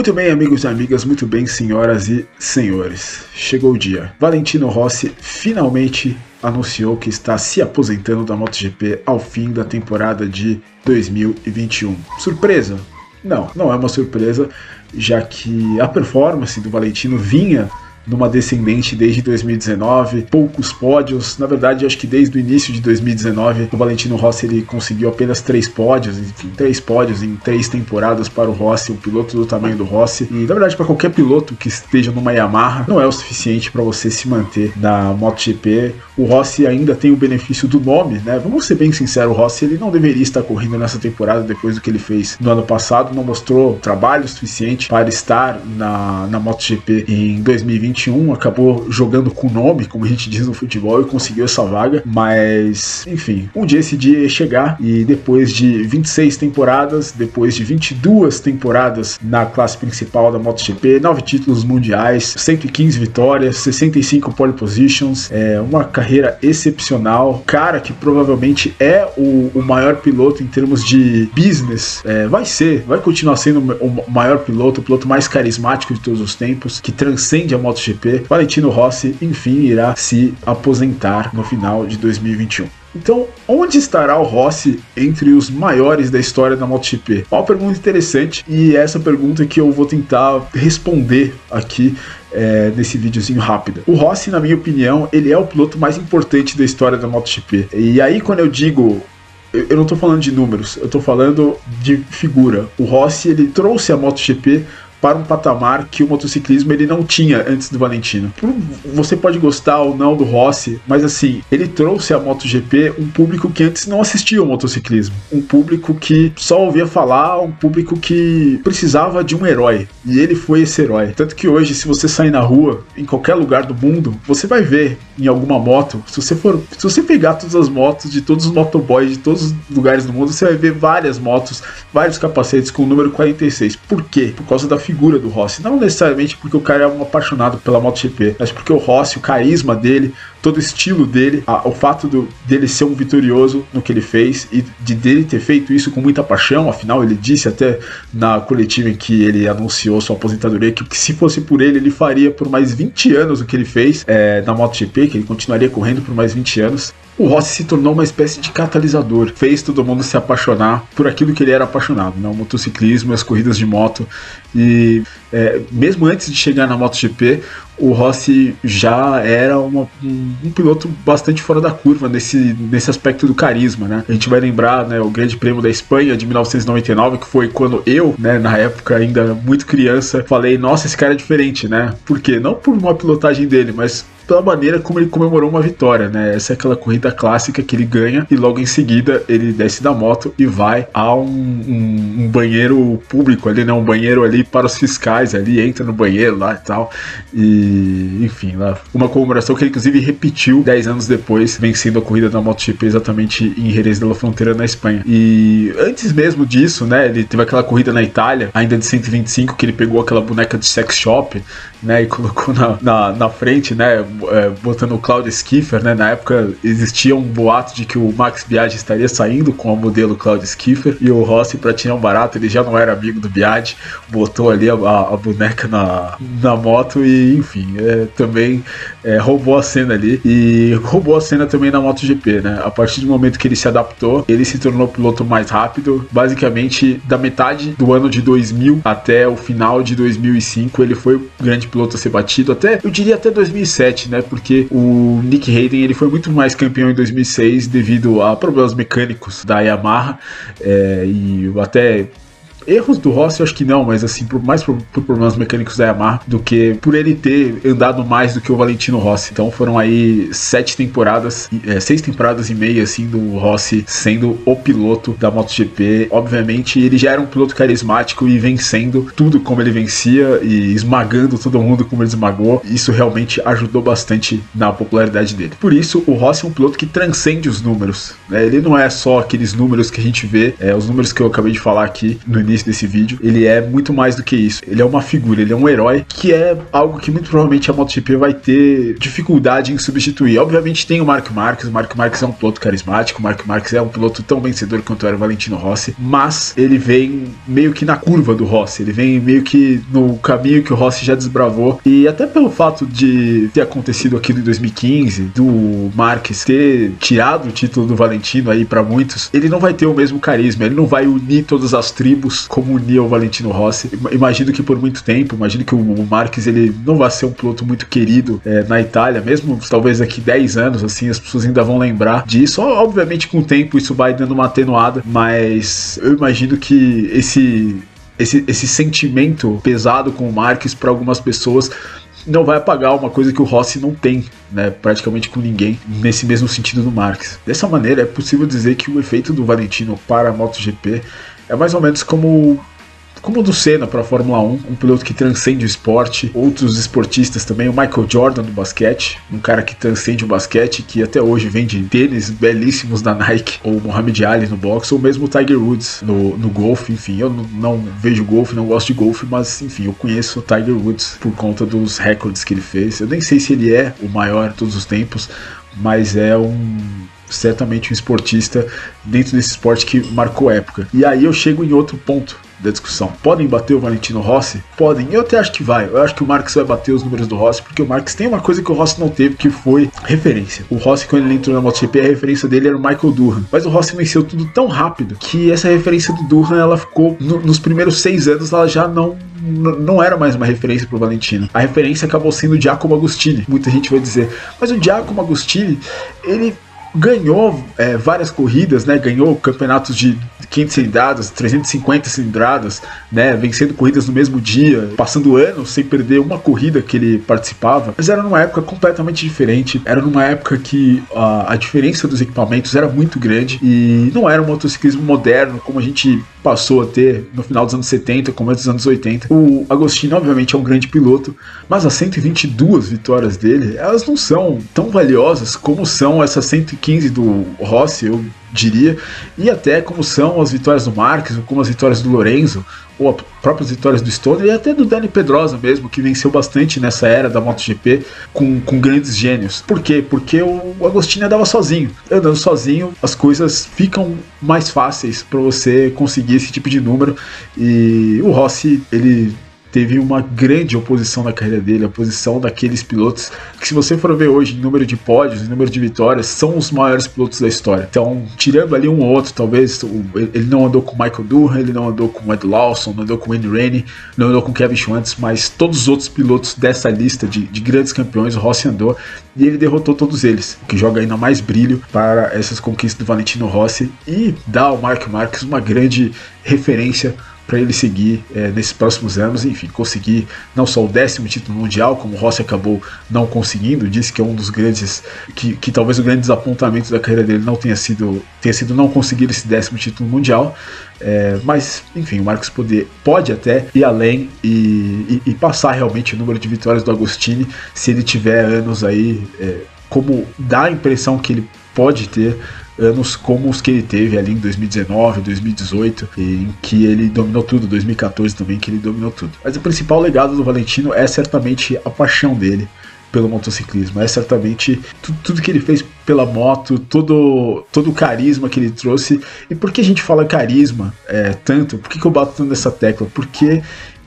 Muito bem, amigos e amigas, muito bem, senhoras e senhores. Chegou o dia. Valentino Rossi finalmente anunciou que está se aposentando da MotoGP ao fim da temporada de 2021. Surpresa? Não, não é uma surpresa, já que a performance do Valentino vinha numa descendente desde 2019, poucos pódios. Na verdade, acho que desde o início de 2019, o Valentino Rossi ele conseguiu apenas três pódios, enfim, três pódios em três temporadas para o Rossi, um piloto do tamanho do Rossi. E na verdade, para qualquer piloto que esteja numa Yamaha, não é o suficiente para você se manter na MotoGP. O Rossi ainda tem o benefício do nome, né? Vamos ser bem sinceros, o Rossi ele não deveria estar correndo nessa temporada depois do que ele fez no ano passado, não mostrou trabalho suficiente para estar na, na MotoGP em 2020 2021 acabou jogando com nome, como a gente diz no futebol, e conseguiu essa vaga. Mas, enfim, um dia esse dia ia chegar e depois de 26 temporadas, depois de 22 temporadas na classe principal da MotoGP, 9 títulos mundiais, 115 vitórias, 65 pole positions, é uma carreira excepcional. Cara que provavelmente é o, o maior piloto em termos de business, é, vai ser, vai continuar sendo o maior piloto, o piloto mais carismático de todos os tempos, que transcende a MotoGP MotoGP, Valentino Rossi, enfim, irá se aposentar no final de 2021. Então, onde estará o Rossi entre os maiores da história da MotoGP? Uma pergunta interessante e essa pergunta que eu vou tentar responder aqui é, nesse videozinho rápido. O Rossi, na minha opinião, ele é o piloto mais importante da história da MotoGP. E aí, quando eu digo eu não estou falando de números, eu estou falando de figura. O Rossi ele trouxe a MotoGP para um patamar que o motociclismo ele não tinha antes do Valentino. Você pode gostar ou não do Rossi, mas assim, ele trouxe à MotoGP um público que antes não assistia ao motociclismo, um público que só ouvia falar, um público que precisava de um herói, e ele foi esse herói. Tanto que hoje, se você sair na rua, em qualquer lugar do mundo, você vai ver em alguma moto, se você for, se você pegar todas as motos de todos os motoboys de todos os lugares do mundo, você vai ver várias motos, vários capacetes com o número 46. Por quê? Por causa da figura do Rossi. Não necessariamente porque o cara é um apaixonado pela MotoGP, mas porque o Rossi, o carisma dele, todo o estilo dele, a, o fato do, dele ser um vitorioso no que ele fez e de dele ter feito isso com muita paixão. Afinal, ele disse até na coletiva em que ele anunciou sua aposentadoria que, que se fosse por ele, ele faria por mais 20 anos o que ele fez é, na MotoGP, que ele continuaria correndo por mais 20 anos o Rossi se tornou uma espécie de catalisador, fez todo mundo se apaixonar por aquilo que ele era apaixonado, né? o motociclismo, as corridas de moto. E é, mesmo antes de chegar na MotoGP, o Rossi já era uma, um, um, piloto bastante fora da curva nesse, nesse aspecto do carisma, né? A gente vai lembrar né, o Grande Prêmio da Espanha de 1999, que foi quando eu, né, na época ainda muito criança, falei, nossa, esse cara é diferente, né? Por quê? Não por uma pilotagem dele, mas pela maneira como ele comemorou uma vitória, né? Essa é aquela corrida clássica que ele ganha e logo em seguida ele desce da moto e vai a um, um, um banheiro público ali, né? Um banheiro ali para os fiscais ali, entra no banheiro lá e tal. E, enfim, lá, uma comemoração que ele inclusive repetiu 10 anos depois, vencendo a corrida da MotoGP exatamente em Jerez de la Fronteira, na Espanha. E antes mesmo disso, né? Ele teve aquela corrida na Itália, ainda de 125, que ele pegou aquela boneca de sex shop, né? E colocou na, na, na frente, né? É, botando o Claudio Schiffer, né? Na época existia um boato de que o Max Biaggi estaria saindo com a modelo Claudio Schiffer e o Rossi, para tirar um barato, ele já não era amigo do Biaggi, botou ali a, a, a boneca na, na moto e, enfim, é, também é, roubou a cena ali e roubou a cena também na MotoGP, né? A partir do momento que ele se adaptou, ele se tornou o piloto mais rápido, basicamente da metade do ano de 2000 até o final de 2005, ele foi o grande piloto a ser batido, até eu diria até 2007, né? Porque o Nick Hayden ele foi muito mais campeão em 2006 devido a problemas mecânicos da Yamaha é, e até Erros do Rossi eu acho que não, mas assim, por, mais por, por, problemas mecânicos da Yamaha do que por ele ter andado mais do que o Valentino Rossi. Então foram aí sete temporadas, é, seis temporadas e meia assim do Rossi sendo o piloto da MotoGP. Obviamente ele já era um piloto carismático e vencendo tudo como ele vencia e esmagando todo mundo como ele esmagou. Isso realmente ajudou bastante na popularidade dele. Por isso o Rossi é um piloto que transcende os números. Né? Ele não é só aqueles números que a gente vê, é, os números que eu acabei de falar aqui no início início desse vídeo, ele é muito mais do que isso. Ele é uma figura, ele é um herói, que é algo que muito provavelmente a MotoGP vai ter dificuldade em substituir. Obviamente tem o Mark Marques, o Mark Marques é um piloto carismático, o Mark Marques é um piloto tão vencedor quanto era o Valentino Rossi, mas ele vem meio que na curva do Rossi, ele vem meio que no caminho que o Rossi já desbravou, e até pelo fato de ter acontecido aquilo em 2015, do Marques ter tirado o título do Valentino aí para muitos, ele não vai ter o mesmo carisma, ele não vai unir todas as tribos como o Valentino Rossi. Imagino que por muito tempo, imagino que o Marques ele não vai ser um piloto muito querido é, na Itália, mesmo talvez daqui 10 anos, assim, as pessoas ainda vão lembrar disso. Obviamente, com o tempo, isso vai dando uma atenuada, mas eu imagino que esse esse, esse sentimento pesado com o Marques para algumas pessoas não vai apagar uma coisa que o Rossi não tem, né, praticamente com ninguém, nesse mesmo sentido do Marques. Dessa maneira, é possível dizer que o efeito do Valentino para a MotoGP é mais ou menos como como o do Senna para a Fórmula 1, um piloto que transcende o esporte, outros esportistas também, o Michael Jordan do basquete, um cara que transcende o basquete, que até hoje vende tênis belíssimos da Nike, ou Muhammad Ali no boxe, ou mesmo o Tiger Woods no, no golfe, enfim, eu não, não vejo golfe, não gosto de golfe, mas enfim, eu conheço o Tiger Woods por conta dos recordes que ele fez. Eu nem sei se ele é o maior de todos os tempos, mas é um certamente um esportista dentro desse esporte que marcou época. E aí eu chego em outro ponto da discussão. Podem bater o Valentino Rossi? Podem. Eu até acho que vai. Eu acho que o Marx vai bater os números do Rossi, porque o Marx tem uma coisa que o Rossi não teve, que foi referência. O Rossi, quando ele entrou na MotoGP, a referência dele era o Michael Durham. Mas o Rossi venceu tudo tão rápido que essa referência do Durham, ela ficou, no, nos primeiros seis anos, ela já não não era mais uma referência para o Valentino. A referência acabou sendo o Giacomo Agostini. Muita gente vai dizer, mas o Giacomo Agostini, ele ganhou é, várias corridas, né? Ganhou campeonatos de 500 cilindradas, 350 cilindradas, né? Vencendo corridas no mesmo dia, passando anos sem perder uma corrida que ele participava. Mas era numa época completamente diferente. Era numa época que a, a diferença dos equipamentos era muito grande e não era um motociclismo moderno como a gente passou a ter no final dos anos 70, começo dos anos 80. O Agostino, obviamente, é um grande piloto, mas as 122 vitórias dele, elas não são tão valiosas como são essas 115 do Rossi, eu diria, e até como são as vitórias do Marques, ou como as vitórias do Lorenzo, ou as próprias vitórias do Stoner, e até do Dani Pedrosa mesmo, que venceu bastante nessa era da MotoGP com, com grandes gênios. Por quê? Porque o Agostinho andava sozinho. Andando sozinho, as coisas ficam mais fáceis para você conseguir esse tipo de número, e o Rossi, ele teve uma grande oposição na carreira dele, a oposição daqueles pilotos que, se você for ver hoje em número de pódios, em número de vitórias, são os maiores pilotos da história. Então, tirando ali um ou outro, talvez ele não andou com Michael Durham, ele não andou com Ed Lawson, não andou com Wayne Rainey, não andou com Kevin Schwantz, mas todos os outros pilotos dessa lista de, de grandes campeões, o Rossi andou e ele derrotou todos eles, o que joga ainda mais brilho para essas conquistas do Valentino Rossi e dá ao Mark Marques uma grande referência para ele seguir é, nesses próximos anos, enfim, conseguir não só o décimo título mundial, como o Rossi acabou não conseguindo, disse que é um dos grandes, que, que talvez o grande desapontamento da carreira dele não tenha sido, tenha sido não conseguir esse décimo título mundial, é, mas enfim, o Marcos poder, pode até ir além e, e, e, passar realmente o número de vitórias do Agostini se ele tiver anos aí, é, como dá a impressão que ele pode ter anos como os que ele teve ali em 2019, 2018, em que ele dominou tudo, 2014 também, que ele dominou tudo. Mas o principal legado do Valentino é certamente a paixão dele pelo motociclismo. É certamente tudo, tudo, que ele fez pela moto, todo, todo o carisma que ele trouxe. E por que a gente fala carisma é, tanto? Por que, que eu bato tanto nessa tecla? Porque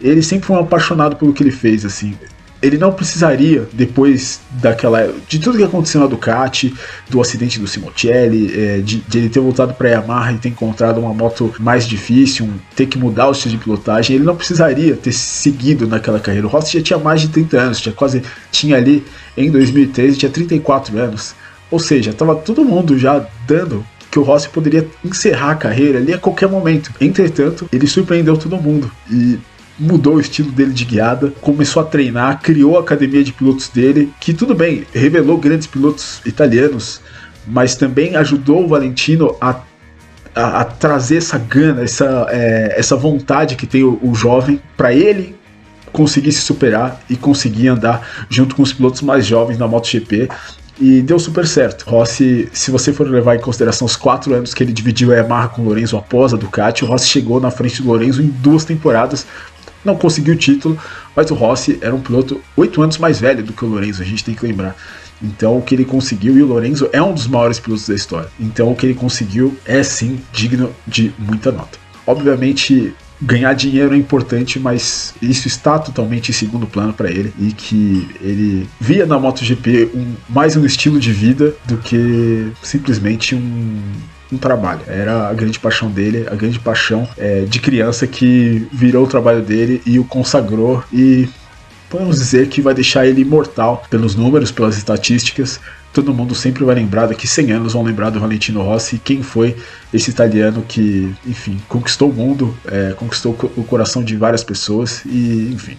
ele sempre foi um apaixonado pelo que ele fez, assim ele não precisaria, depois daquela. de tudo que aconteceu na Ducati, do acidente do Simoncelli, é, de, de, ele ter voltado para Yamaha e ter encontrado uma moto mais difícil, um, ter que mudar o estilo de pilotagem, ele não precisaria ter seguido naquela carreira. O Rossi já tinha mais de 30 anos, tinha quase. tinha ali em 2013, tinha 34 anos. Ou seja, estava todo mundo já dando que o Rossi poderia encerrar a carreira ali a qualquer momento. Entretanto, ele surpreendeu todo mundo. E mudou o estilo dele de guiada, começou a treinar, criou a academia de pilotos dele, que tudo bem, revelou grandes pilotos italianos, mas também ajudou o Valentino a, a, a trazer essa gana, essa, é, essa vontade que tem o, o jovem para ele conseguir se superar e conseguir andar junto com os pilotos mais jovens na MotoGP e deu super certo. Rossi, se você for levar em consideração os quatro anos que ele dividiu a Yamaha com o Lorenzo após a Ducati, o Rossi chegou na frente do Lorenzo em duas temporadas, não conseguiu o título, mas o Rossi era um piloto oito anos mais velho do que o Lorenzo, a gente tem que lembrar. Então o que ele conseguiu, e o Lorenzo é um dos maiores pilotos da história. Então o que ele conseguiu é sim digno de muita nota. Obviamente, ganhar dinheiro é importante, mas isso está totalmente em segundo plano para ele e que ele via na MotoGP um, mais um estilo de vida do que simplesmente um, um trabalho. Era a grande paixão dele, a grande paixão é, de criança que virou o trabalho dele e o consagrou e podemos dizer que vai deixar ele imortal pelos números, pelas estatísticas, todo mundo sempre vai lembrar, daqui 100 anos vão lembrar do Valentino Rossi, quem foi esse italiano que, enfim, conquistou o mundo, é, conquistou o coração de várias pessoas e, enfim,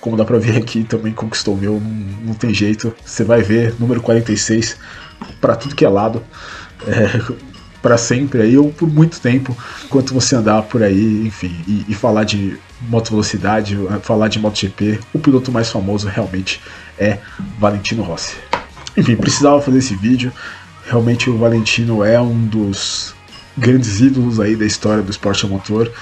como dá pra ver aqui, também conquistou o meu, não, não tem jeito. Você vai ver, número 46, para tudo que é lado, é, para sempre aí, ou por muito tempo, enquanto você andar por aí, enfim, e, e falar de moto velocidade, falar de MotoGP, o piloto mais famoso realmente é Valentino Rossi. Enfim, precisava fazer esse vídeo. Realmente o Valentino é um dos grandes ídolos aí da história do esporte a motor.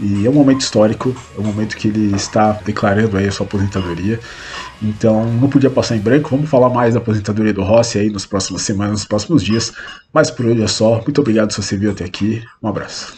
E é um momento histórico, é um momento que ele está declarando aí a sua aposentadoria. Então não podia passar em branco. Vamos falar mais da aposentadoria do Rossi aí nas próximas semanas, nos próximos dias. Mas por hoje é só. Muito obrigado se você viu até aqui. Um abraço.